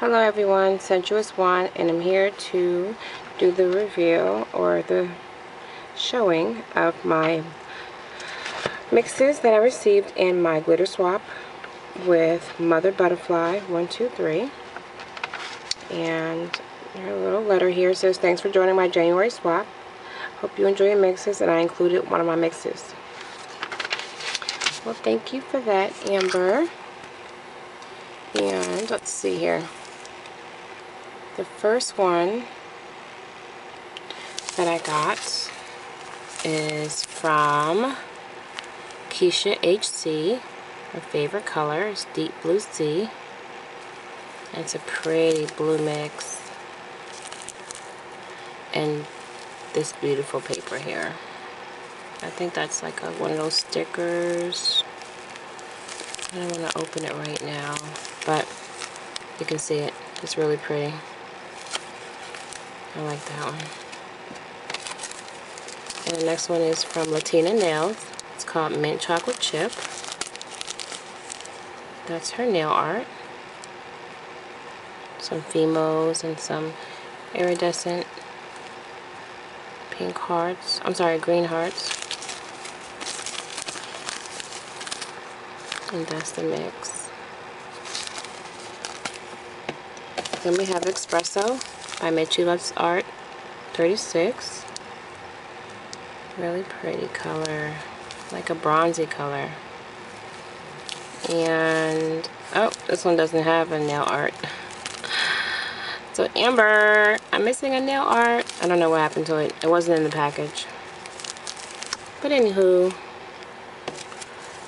Hello everyone, Censuous One, and I'm here to do the review or the showing of my mixes that I received in my glitter swap with Mother Butterfly 123. And a little letter here says, thanks for joining my January swap. Hope you enjoy your mixes, and I included one of my mixes. Well, thank you for that, Amber. And let's see here. The first one that I got is from Keisha HC. Her favorite color is Deep Blue Sea. It's a pretty blue mix. And this beautiful paper here. I think that's like a, one of those stickers. I don't want to open it right now, but you can see it. It's really pretty. I like that one. And the next one is from Latina Nails. It's called Mint Chocolate Chip. That's her nail art. Some Fimos and some iridescent pink hearts. I'm sorry, green hearts. And that's the mix. Then we have Espresso by Mitchie Loves Art 36. Really pretty color, like a bronzy color. And, oh, this one doesn't have a nail art. So Amber, I'm missing a nail art. I don't know what happened to it. It wasn't in the package. But anywho,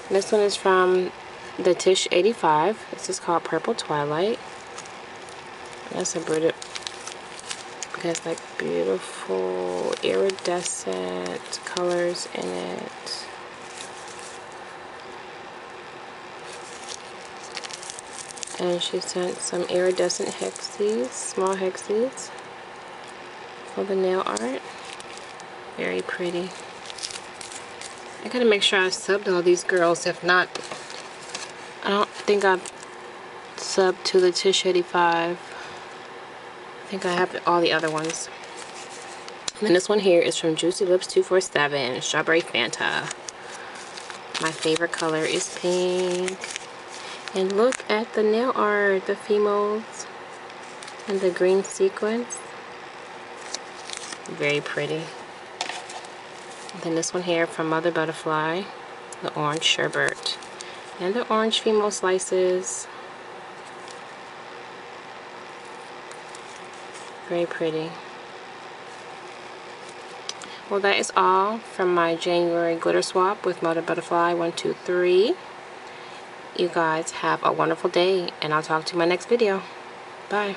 this one is from the Tish 85. This is called Purple Twilight. That's a it has like beautiful iridescent colors in it. And she sent some iridescent hexes, small hexes for the nail art. Very pretty. I gotta make sure I subbed all these girls. If not, I don't think I've subbed to the Tish 85. I think I have all the other ones. And then this one here is from Juicy Lips 247, Strawberry Fanta. My favorite color is pink. And look at the nail art, the Fimos, and the green sequins. Very pretty. And then this one here from Mother Butterfly, the orange sherbet. And the orange Fimo slices. Very pretty. Well, that is all from my January glitter swap with Mother Butterfly 123. You guys have a wonderful day, and I'll talk to you in my next video. Bye.